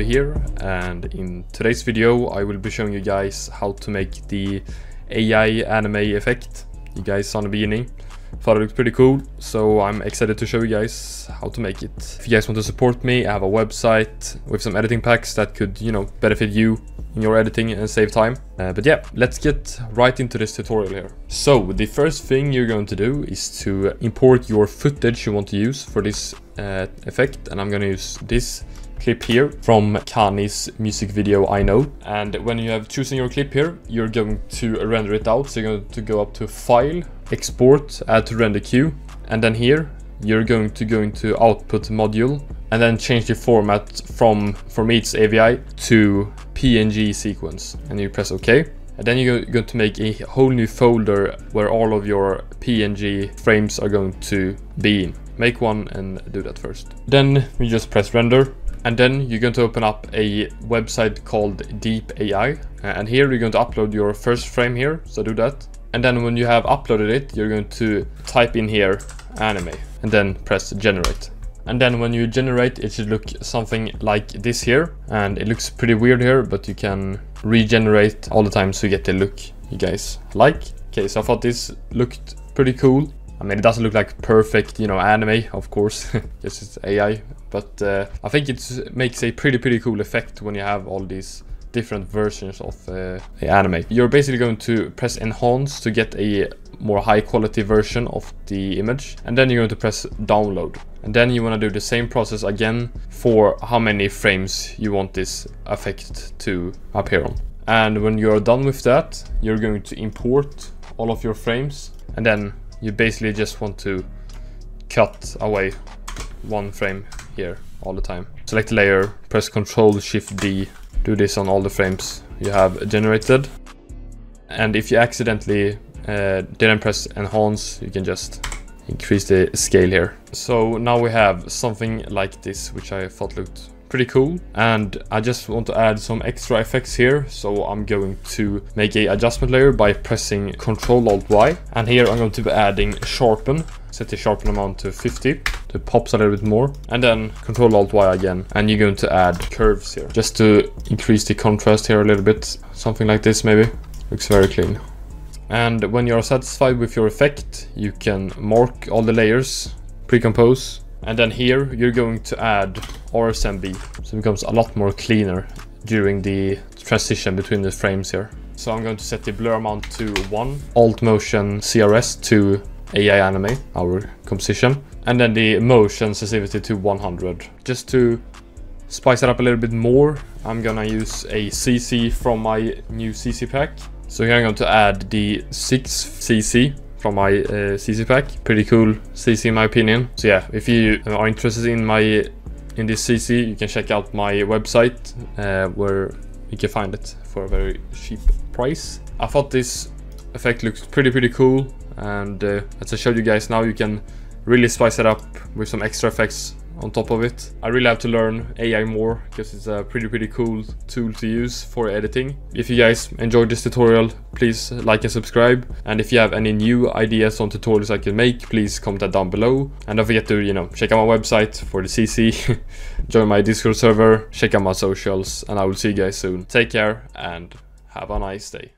here and in today's video I will be showing you guys how to make the AI anime effect you guys saw in the beginning. Thought it looked pretty cool, so I'm excited to show you guys how to make it. If you guys want to support me, I have a website with some editing packs that could, you know, benefit you in your editing and save time. Uh, but yeah, let's get right into this tutorial here. So the first thing you're going to do is to import your footage you want to use for this uh, effect and I'm going to use this clip here from Kani's music video I Know. And when you have chosen your clip here, you're going to render it out. So you're going to go up to File, Export, Add to Render Queue. And then here, you're going to go into Output Module and then change the format from, me it's AVI, to PNG sequence. And you press OK. And then you're going to make a whole new folder where all of your PNG frames are going to be in. Make one and do that first. Then you just press render and then you're going to open up a website called Deep AI. And here you're going to upload your first frame here, so do that. And then when you have uploaded it, you're going to type in here anime and then press generate. And then when you generate, it should look something like this here. And it looks pretty weird here, but you can regenerate all the time so you get the look you guys like. Okay, so I thought this looked pretty cool. I mean, it doesn't look like perfect, you know, anime, of course, this is AI, but uh, I think it makes a pretty, pretty cool effect when you have all these different versions of uh, anime. You're basically going to press enhance to get a more high quality version of the image, and then you're going to press download. And then you want to do the same process again for how many frames you want this effect to appear on. And when you're done with that, you're going to import all of your frames, and then you basically just want to cut away one frame here all the time. Select layer, press Ctrl Shift D, do this on all the frames you have generated. And if you accidentally uh, didn't press enhance, you can just increase the scale here. So now we have something like this, which I thought looked pretty cool. And I just want to add some extra effects here. So I'm going to make a adjustment layer by pressing Ctrl Alt Y. And here I'm going to be adding sharpen. Set the sharpen amount to 50 to pops a little bit more. And then Control Alt Y again. And you're going to add curves here. Just to increase the contrast here a little bit. Something like this maybe. Looks very clean. And when you're satisfied with your effect you can mark all the layers. Pre-compose. And then here you're going to add RSMB, so it becomes a lot more cleaner during the transition between the frames here. So I'm going to set the blur amount to 1, Alt Motion Source to AI Anime, our composition, and then the motion sensitivity to 100. Just to spice it up a little bit more, I'm gonna use a CC from my new CC pack. So here I'm going to add the 6 CC from my uh, CC pack. Pretty cool CC in my opinion. So yeah, if you are interested in my in this CC, you can check out my website uh, where you can find it for a very cheap price. I thought this effect looks pretty pretty cool and uh, as I showed you guys now you can really spice it up with some extra effects on top of it. I really have to learn AI more because it's a pretty pretty cool tool to use for editing. If you guys enjoyed this tutorial, please like and subscribe. And if you have any new ideas on tutorials I can make, please comment that down below. And don't forget to, you know, check out my website for the CC, join my Discord server, check out my socials, and I will see you guys soon. Take care and have a nice day.